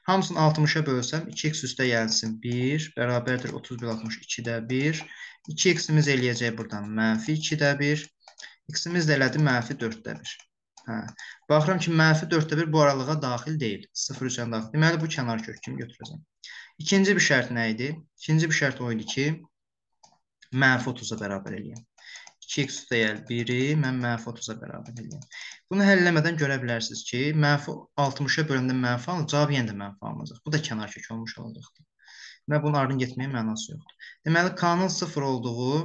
Hamısını 60-a bölsəm 2x üstə gəlsin 1 bərabərdir 30 bölü 60 2-də 1. 2x-imiz eləyəcək buradan mənfi 2-də 1. X-imiz də elədi mənfi 4-də 1. Hə. Baxıram ki, mənfi 4-də 1 bu aralığa daxil deyil. 0-3-ə daxil. Deməli, bu kənar kök kimi götürəcəm. İkinci bir şərt nə idi? İkinci bir şərt o idi ki, mənfi 30-a bərabər eləyəm. 2x dəyər 1-i mən mənfi 30-a bərabər eləyəm. Bunu həll eləmədən görə bilərsiniz ki, mənfi 60-a böləndə mənfi alınır, cavab yenə də mənfi alınacaq. Bu da kənar kök olmuş olacaqdır. Və bunun ardın getməyə mənası yoxdur. Deməli, k-nın 0 olduğu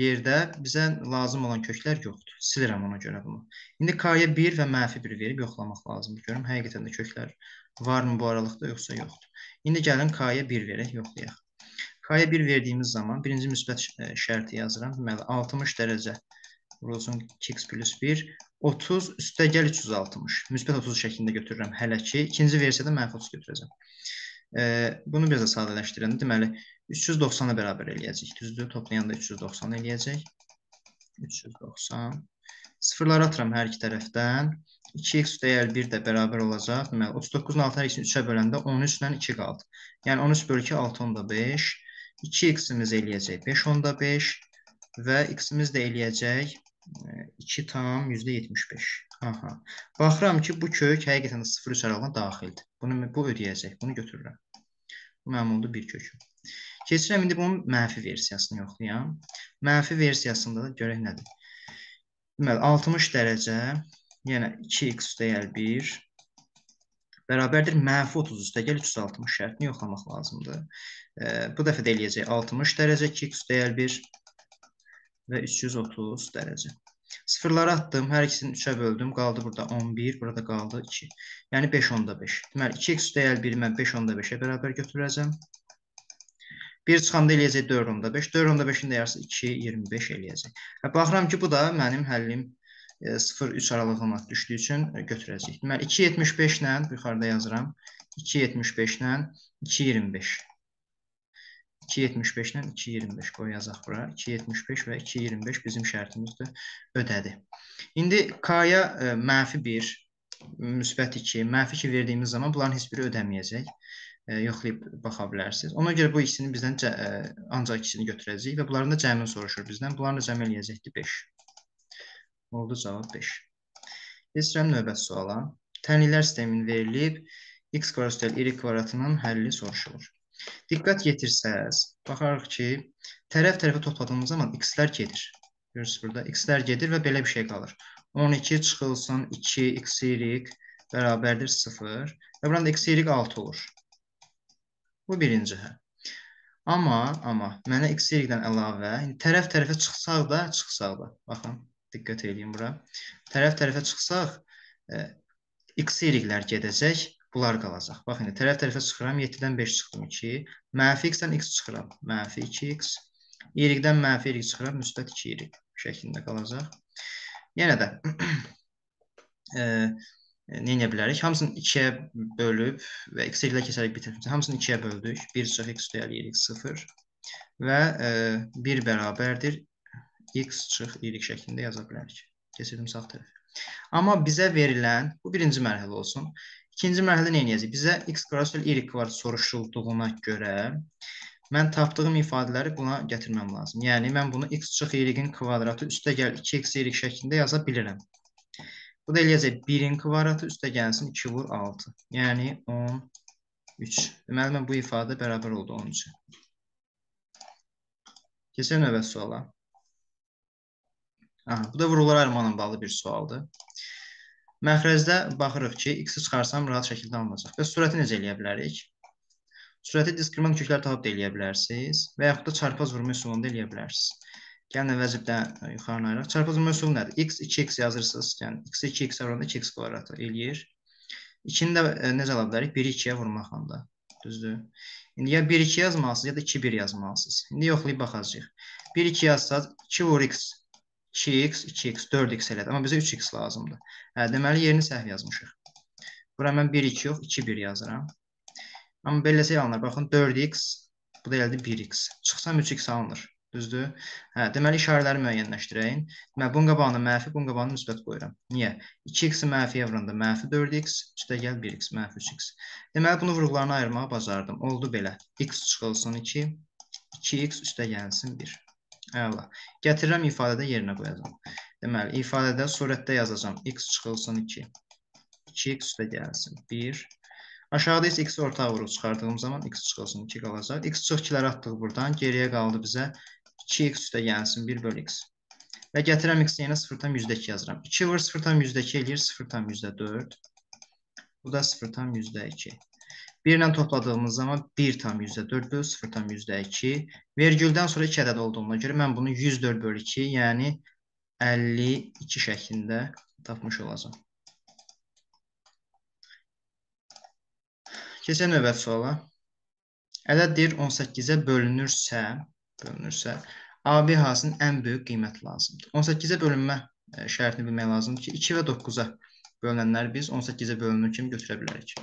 yerdə bizə lazım olan köklər yoxdur. Silirəm ona görə bunu. İndi k-ya 1 və mənfi 1 verib yoxlamaq lazımdır. Görüm, həqiqətən də köklər varmı bu aralıqda, yoxsa yoxdur. İndi gəlin k-ya 1 verək, yoxlayaq. K-ya 1 verdiyimiz zaman birinci müsbət e, şərti yazıram. Deməli 60 dərəcə vurulsun 2x plus 1. 30 üstə gəl 360. Müsbət 30 şəklində götürürəm hələ ki. İkinci versiyada mənfi 30 götürəcəm. E, bunu biraz da sadələşdirəndə deməli 390-a bərabər eləyəcək. Düzdür? Toplayanda 390 eləyəcək. 390. Sıfırları atıram hər iki tərəfdən. 2x dəyər 1 də bərabər olacaq. Deməli 39-un 6 hər ikisini 3-ə böləndə 13 ilə 2 qaldı. Yəni 13 bölü 2 6 onda 5. 2x-imiz eləyəcək 5 onda 5 və x-imiz də eləyəcək 2 tam %75. Aha. Baxıram ki, bu kök həqiqətən də 0-3 aralığına daxildir. Bunu bu ödəyəcək. Bunu götürürəm. Bu mənim oldu bir köküm. Keçirəm indi bunun mənfi versiyasını yoxlayam. Mənfi versiyasında da görək nədir. Deməli 60 dərəcə, yəni 2x dəyər 1 bərabərdir mənfi 30 üstə gəl 360 şərtini yoxlamaq lazımdır. E, bu dəfə də eləyəcək 60 dərəcə 2x dəyər 1 və 330 dərəcə. Sıfırları atdım, hər ikisini 3-ə böldüm, qaldı burada 11, burada qaldı 2. Yəni 5 onda 5. Deməli 2x dəyər 1 mən 5 onda 5-ə bərabər götürəcəm. 1 çıxanda eləyəcək 4 onda 5. 4 onda 5-in dəyərsi 2, 25 eləyəcək. Və baxıram ki, bu da mənim həllim 0-3 aralığına düşdüyü üçün götürəcəyik. Deməli 2.75 ilə yuxarıda yazıram. 2.75 ilə 2.25. 2.75 ilə 2.25 qoy yazaq bura. 2.75 və 2.25 bizim şərtimizdir. Ödədi. İndi K-ya e, mənfi 1, müsbət 2, mənfi 2 verdiyimiz zaman bunların heç biri ödəməyəcək. E, yoxlayıb baxa bilərsiniz. Ona görə bu ikisini bizdən e, ancaq ikisini götürəcəyik və bunların da cəmini soruşur bizdən. Bunların da cəmi eləyəcəkdir 5. Oldu cavab 5. Keçirəm növbət suala. Tənliklər sistemin verilib, x kvadrat y kvadratının həlli soruşulur. Diqqət yetirsəz, baxarıq ki, tərəf-tərəfə topladığımız zaman x-lər gedir. Görürsünüz burada x-lər gedir və belə bir şey qalır. 12 çıxılsın 2 xy bərabərdir 0 və buradan da xy 6 olur. Bu birinci hə. Amma, amma mənə xy-dən əlavə, tərəf-tərəfə çıxsaq da, çıxsaq da, baxın. Diqqət edin bura. Tərəf-tərəfə çıxsaq, e, x, y-lər gedəcək, bunlar qalacaq. Bax, indi tərəf-tərəfə çıxıram, 7-dən 5 çıxdım 2. Mənfi x-dən x çıxıram, mənfi 2x. Y-dən mənfi y çıxıram, müsbət 2y şəklində qalacaq. Yenə də e, nə bilərik? Hamısını 2-yə bölüb və x ilə keçərək bitirdik. Hamısını 2-yə böldük. 1 çox x dəyər y 0 və e, 1 bərabərdir x çıx y şəklində yaza bilərik. Keçirdim sağ tərəfə. Amma bizə verilən, bu birinci mərhələ olsun. İkinci mərhələdə nə edəcəyik? Bizə x kvadrat y kvadrat soruşulduğuna görə mən tapdığım ifadələri buna gətirməm lazım. Yəni mən bunu x çıx y-in kvadratı üstə gəl 2x y şəklində yaza bilirəm. Bu da eləyəcək 1-in kvadratı üstə gəlsin 2 vur 6. Yəni 13. Deməli mən bu ifadə bərabər oldu 13. Keçək növbət suala. Aha, bu da vurğular ayırmanla bağlı bir sualdır. Məxrəcdə baxırıq ki, x-i çıxarsam rahat şəkildə alınacaq. Və surəti necə eləyə bilərik? Surəti diskriminant köklər tapıb da eləyə bilərsiniz və yaxud da çarpaz vurma üsulunda eləyə bilərsiniz. Gəlin vəzifdən yuxarı ayıraq. Çarpaz vurma üsulu nədir? x 2x yazırsınız, yəni x 2x vuranda 2x kvadratı eləyir. 2-ni də e, necə ala bilərik? 1-i 2-yə vurmaqla da. Düzdür? İndi ya 1-2 yazmalısınız, ya da 2-1 yazmalısınız. İndi yoxlayıb baxacağıq. 1-2 yazsaz 2 vur x 2x, 2x, 4x elədi. Amma bizə 3x lazımdır. Hə, deməli, yerini səhv yazmışıq. Bura mən 1, 2 yox, 2, 1 yazıram. Amma beləsə alınır. Baxın, 4x, bu da gəldi 1x. Çıxsam 3x alınır. Düzdür? Hə, deməli, işarələri müəyyənləşdirəyin. Deməli, bunun qabağına mənfi, bunun qabağına müsbət qoyuram. Niyə? 2x-i mənfiyə vuranda mənfi 4x, üstə gəl 1x, mənfi 3x. Deməli, bunu vurğularına ayırmağı bacardım. Oldu belə. x çıxılsın 2, 2x üstə gəlsin 1. Əla. Gətirirəm ifadədə yerinə qoyacağam. Deməli, ifadədə surətdə yazacağam. x çıxılsın 2. 2x üstə gəlsin 1. Aşağıda isə x ortaq vurub çıxardığım zaman x çıxılsın 2 qalacaq. x çıx 2-ləri atdıq buradan. Geriyə qaldı bizə 2x üstə gəlsin 1 bölü x. Və gətirəm x yenə 0 %2 yazıram. 2 vur 0 %2 eləyir 0 %4. Bu da 0 %2. 1 ilə topladığımız zaman 1 tam %4 bölü 0 tam %2. Vergüldən sonra 2 ədəd olduğuna görə mən bunu 104 bölü 2, yəni 52 şəklində tapmış olacam. Keçən növbət suala. Ədəd deyir 18-ə bölünürsə, bölünürsə, AB hasının ən böyük qiymət lazımdır. 18-ə bölünmə e, şərtini bilmək lazımdır ki, 2 və 9-a bölünənləri biz 18-ə bölünür kimi götürə bilərik.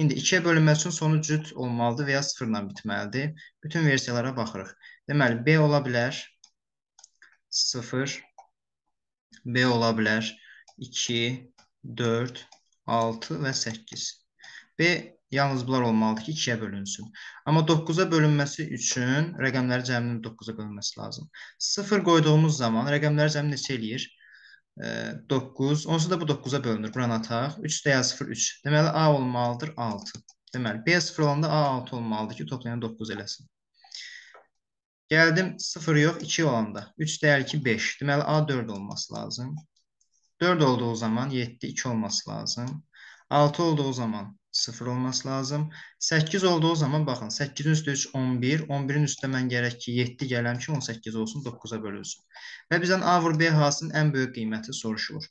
İndi 2-yə bölünmək üçün sonu cüt olmalıdır və ya 0 ilə bitməlidir. Bütün versiyalara baxırıq. Deməli, B ola bilər 0, B ola bilər 2, 4, 6 və 8. B yalnız bunlar olmalıdır ki, 2-yə bölünsün. Amma 9-a bölünməsi üçün rəqəmləri cəminin 9-a bölünməsi lazım. 0 qoyduğumuz zaman rəqəmləri cəmi neçə eləyir? 9. Onsuz da bu 9-a bölünür. Buranı ataq. 3 dəyər 0, 3. Deməli, A olmalıdır 6. Deməli, B 0 olanda A 6 olmalıdır ki, toplayan 9 eləsin. Gəldim 0 yox, 2 olanda. 3 dəyər 2, 5. Deməli, A 4 olması lazım. 4 olduğu zaman 7, 2 olması lazım. 6 olduğu zaman 0 olması lazım. 8 olduğu zaman baxın 8-in üstü 3 11. 11-in üstə mən gərək ki 7 gələm ki 18 olsun 9-a bölünsün. Və bizdən A vur B hasının ən böyük qiyməti soruşulur.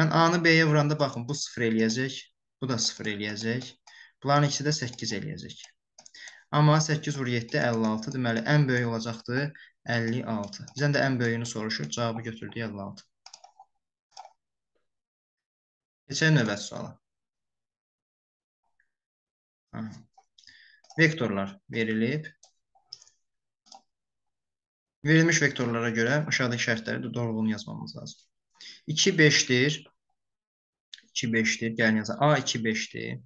Mən A-nı B-yə vuranda baxın bu 0 eləyəcək. Bu da 0 eləyəcək. Bunların ikisi də 8 eləyəcək. Amma 8 vur 7 56. Deməli ən böyük olacaqdır 56. Bizdən də ən böyüyünü soruşur. Cavabı götürdük 56. Keçək növbəti suala. Vektorlar verilib. Verilmiş vektorlara görə aşağıdakı şərtləri doğruluğunu yazmamız lazım. 2 5-dir. 2 5-dir. Gəlin yazaq. A 2 5-dir.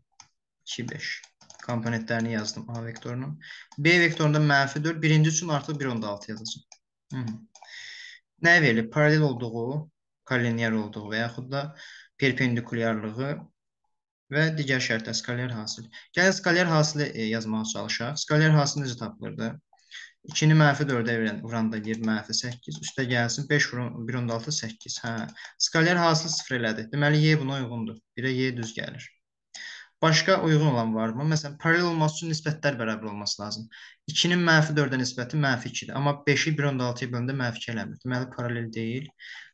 2 5. Komponentlərini yazdım A vektorunun. B vektorunda mənfi 4. Birinci üçün artıq 1.6 yazacağım. Hı -hı. Nə verilib? Paralel olduğu, kollinear olduğu və yaxud da perpendikulyarlığı və digər şərtlər skalyar hasil. Gəlin skalyar hasili e, yazmağa çalışaq. Skalyar hasil necə tapılırdı? 2-ni mənfi 4-ə vuranda gedir mənfi 8. Üstə gəlsin 5 vurun 1.6 8. Hə. Skalyar hasil 0 elədi. Deməli y buna uyğundur. 1-ə y düz gəlir. Başqa uyğun olan varmı? Məsələn, paralel olması üçün nisbətlər bərabər olması lazım. 2-nin mənfi 4-ə nisbəti mənfi 2-dir. Amma 5-i 1.6-ya bölündə mənfi 2 eləmir. Deməli, paralel deyil.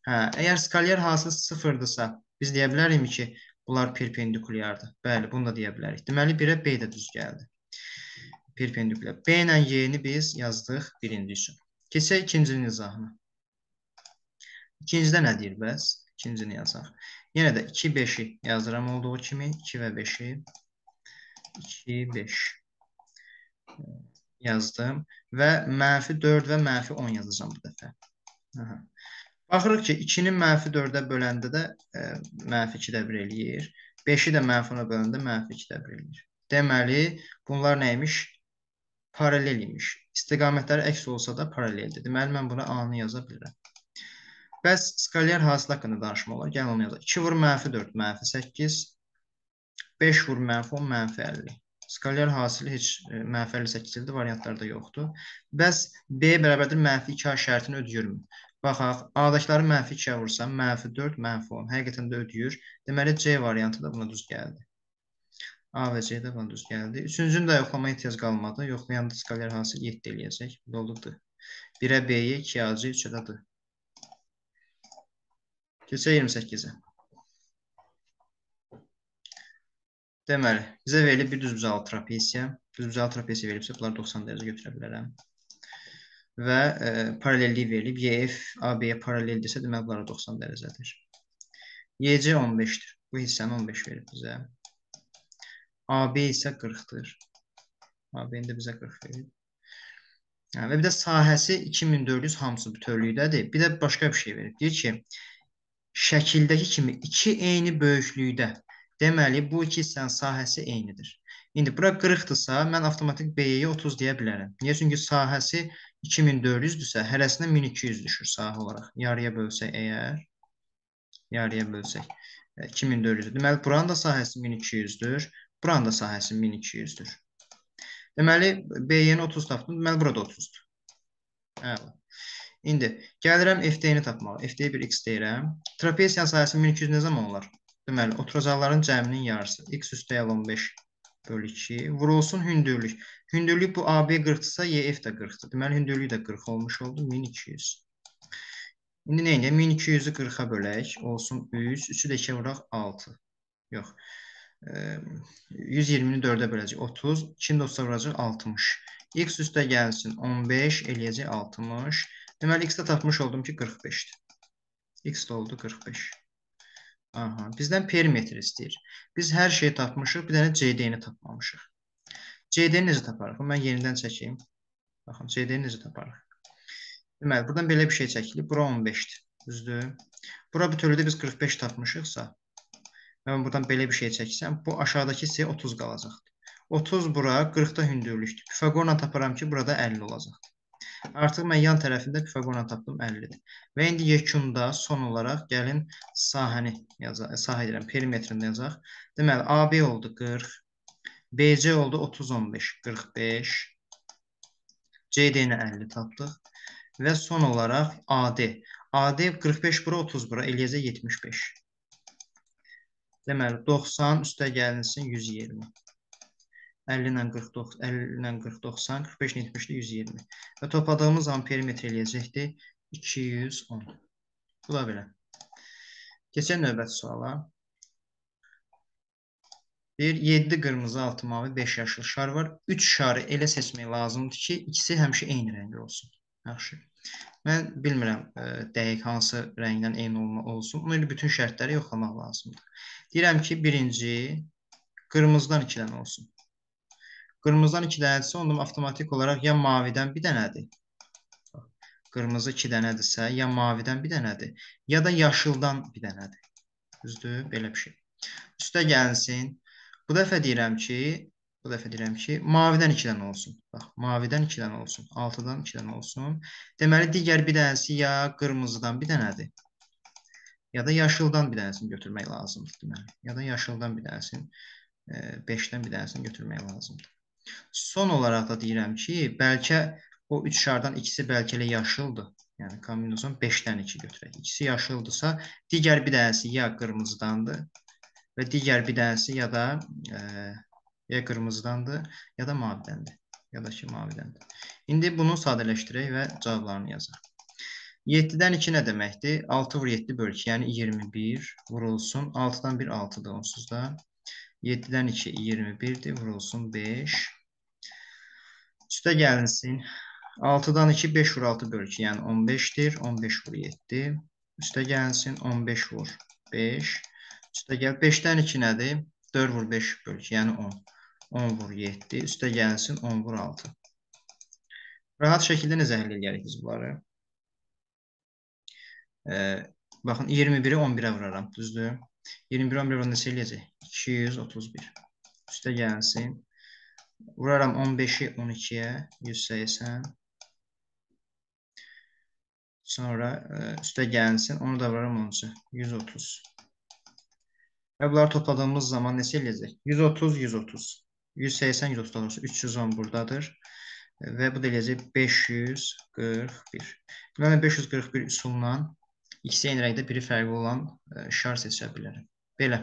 Hə, əgər skalyar hasil 0-dırsa, biz deyə bilərik ki, Bunlar perpendikulyardır. Bəli, bunu da deyə bilərik. Deməli, 1-ə B də düz gəldi. Perpendikulyar. B ilə Y-ni biz yazdıq birinci üçün. Keçək ikincinin izahına. İkincidə nə deyir bəs? İkincini yazaq. Yenə də 2, 5-i yazıram olduğu kimi. 2 və 5-i. 2, 5 yazdım. Və mənfi 4 və mənfi 10 yazacağım bu dəfə. Aha. Baxırıq ki, 2-ni mənfi 4-ə böləndə də e, mənfi 2-də 1 eləyir. 5-i də mənfi 10-a böləndə mənfi 2-də 1 eləyir. Deməli, bunlar nəymiş? Paralel imiş. İstiqamətləri əks olsa da paraleldir. Deməli, mən buna A-nı yaza bilirəm. Bəs skalyar hasil haqqında danışma olar. Gəlin onu yazaq. 2 vur mənfi 4, mənfi 8. 5 vur mənfi 10, mənfi 50. Skalyar hasili heç e, mənfi 58-dir, variantlarda yoxdur. Bəs B bərabərdir mənfi 2A şərtini ödəyirmi? Baxaq, A-dakıları mənfi 2-yə vursam, mənfi 4, mənfi 10. Həqiqətən də ödəyir. Deməli, C variantı da buna düz gəldi. A və C də buna düz gəldi. Üçüncünü də yoxlamaya ehtiyac qalmadı. Yoxlayanda skalyar hasil 7 eləyəcək. Bu da oldu. 1-ə B-yə, 2-yə A-cı, 3-ə də D. Keçək 28-ə. Deməli, bizə verilib bir düzbucalı trapesiya. Düzbucalı trapesiya verilibsə, bunları 90 dərəcə götürə bilərəm və e, paralellik verilib. YF AB-yə paraleldirsə, demək bunlara 90 dərəcədir. YC 15-dir. Bu hissəni 15 verib bizə. AB isə 40-dır. AB-ni də bizə 40 verib. Hə, və bir də sahəsi 2400 hamısı bütövlükdədir. Bir də başqa bir şey verib. Deyir ki, şəkildəki kimi iki eyni böyüklükdə. Deməli, bu iki hissənin sahəsi eynidir. İndi bura 40-dırsa, mən avtomatik B-yə 30 deyə bilərəm. Niyə? Çünki sahəsi 2400-dürsə, hərəsindən 1200 düşür sahə olaraq. Yarıya bölsək əgər, yarıya bölsək 2400-dür. E, Deməli, buranın da sahəsi 1200-dür, buranın da sahəsi 1200-dür. Deməli, B-yə 30 tapdım, deməli, burada 30-dur. Əla. İndi gəlirəm FD-ni tapmağa. FD-yə bir x deyirəm. Trapesiyanın sahəsi 1200 nə zaman olar? Deməli, oturacaqların cəminin yarısı. x üstə 15 bölü 2 vurulsun hündürlük. Hündürlük bu AB 40-dırsa YF də 40-dır. Deməli hündürlük də 40 olmuş oldu 1200. İndi nə edək? 1200-ü 40-a bölək. Olsun 3. 3-ü də 2-yə vuraq 6. Yox. 120-ni 4-ə böləcək 30. 2-ni də 30-a vuracaq 60. X üstə gəlsin 15 eləyəcək 60. Deməli X-də tapmış oldum ki 45-dir. X də oldu 45. Aha, bizdən perimetr istəyir. Biz hər şeyi tapmışıq, bir dənə CD-ni tapmamışıq. CD-ni necə taparıq? Mən yenidən çəkeyim. Baxın, CD-ni necə taparıq? Deməli, buradan belə bir şey çəkilib. Bura 15-dir. Düzdür? Bura bütövlükdə biz 45 tapmışıqsa, mən buradan belə bir şey çəksəm, bu aşağıdakı hissəyə 30 qalacaqdır. 30 bura 40-da hündürlükdür. Pifagorla taparam ki, burada 50 olacaqdır. Artıq mən yan tərəfində Pifagorla tapdım 50-dir. Və indi yekunda son olaraq gəlin sahəni yazaq, sahə edirəm, perimetrini yazaq. Deməli, AB oldu 40, BC oldu 30, 15, 45, CD-ni 50 tapdıq. Və son olaraq AD. AD 45 bura, 30 bura, eləyəcək 75. Deməli 90 üstə gəlinsin 120. 50 ilə 49, 50 ilə 40, 90, 45 ilə 70 120. Və topladığımız zaman perimetr eləyəcəkdir 210. Bu da belə. Keçən növbəti suala. Deyir 7 qırmızı, 6 mavi, 5 yaşıl şar var. 3 şarı elə seçmək lazımdır ki, ikisi həmişə eyni rəngli olsun. Yaxşı. Mən bilmirəm ə, e, dəqiq hansı rəngdən eyni olma olsun. Ona görə bütün şərtləri yoxlamaq lazımdır. Deyirəm ki, birinci qırmızıdan 2 dənə olsun. Qırmızıdan 2 dənədirsə, onda avtomatik olaraq ya mavidən bir dənədir. Qırmızı 2 dənədirsə, ya mavidən bir dənədir, ya da yaşıldan bir dənədir. Düzdür? Belə bir şey. Üstə gəlsin. Bu dəfə deyirəm ki, Bu dəfə deyirəm ki, mavidən 2 dənə olsun. Bax, mavidən 2 dənə olsun. 6-dan 2 dənə olsun. Deməli, digər bir dənəsi ya qırmızıdan bir dənədir. Ya da yaşıldan bir dənəsini götürmək lazımdır. Deməli, ya da yaşıldan bir dənəsini, 5-dən e, bir dənəsini götürmək lazımdır. Son olaraq da deyirəm ki, bəlkə o 3 şardan ikisi bəlkə elə yaşıldır. Yəni, kombinasyon 5-dən 2 götürək. İkisi yaşıldırsa, digər bir dənəsi ya qırmızıdandır və digər bir dənəsi ya da e, ya qırmızıdandır, ya da mavidəndir. Ya da ki, mavidəndir. İndi bunu sadələşdirək və cavablarını yazaq. 7-dən 2 nə deməkdir? 6 vur 7 böl 2, yəni 21 vurulsun. 6-dan 1 6-dır onsuz da. 7-dən 2 21-dir, vurulsun 5. Üstə gəlinsin. 6-dan 2 5 vur 6 böl 2, yəni 15-dir. 15 vur 7. Üstə gəlsin 15 vur 5. Üstə gəl 5-dən 2 nədir? 4 vur 5 böl 2, yəni 10. 10 vur 7, üstə gəlsin 10 vur 6. Rahat şəkildə necə həll edərik biz bunları? Ee, baxın, 21-i 11-ə vuraram, düzdür? 21-i 11-ə neçə eləyəcək? 231. Üstə gəlsin. Vuraram 15-i 12-yə, 180. Sonra e, üstə gəlsin, onu da vuraram 13-ə, 130. Və bunları topladığımız zaman neçə eləyəcək? 130, 130. 180 130 olursa 310 buradadır. Və bu da eləyəcək 541. Deməli 541 üsulla ikisi eyni rəngdə biri fərqli olan e, şar seçə bilərəm. Belə.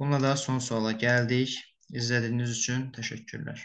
Bununla da son suala gəldik. İzlədiyiniz üçün təşəkkürlər.